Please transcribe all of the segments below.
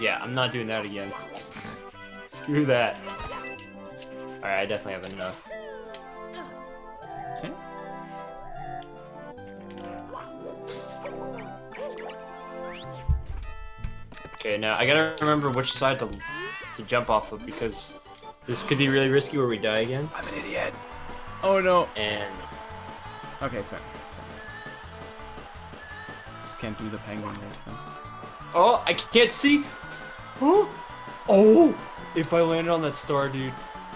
Yeah, I'm not doing that again. Screw that. Alright, I definitely have enough. Okay. Okay, now I gotta remember which side to to jump off of because this could be really risky where we die again. I'm an idiot. Oh no. And Okay, it's fine. It's fine. It's fine. Just can't do the penguin race though. oh, I can't see. Oh, oh! If I landed on that star, dude.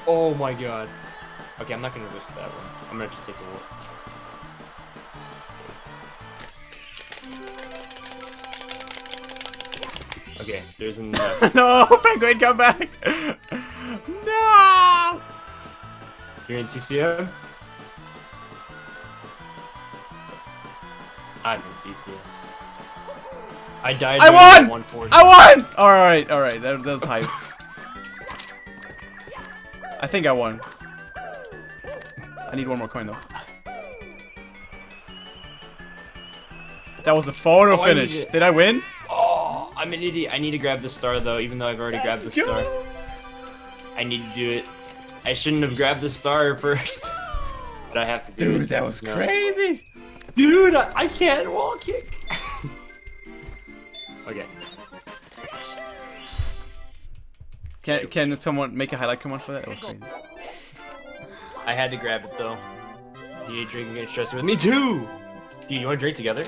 Oh my god. Okay, I'm not gonna risk that one. I'm gonna just take a look. Okay, there's an. Uh, no, penguin, come back. no. You're in CCM? I'm in CCM. I died. I won! the 140. I won. All right, all right. That, that was hype. I think I won. I need one more coin though. That was a photo Oh, finish. it. Did I win? Oh, I'm an idiot. I need to grab the star though, even though I've already grabbed the Let's star. I need to do it. I shouldn't have grabbed the star first. but I have to do it. Dude, that was No. crazy. Dude, I, I can't wall kick. okay. Can can someone make a highlight come on for that? That was crazy. I had to grab it though. Do you drink against Chester with me too? Do you want to drink together?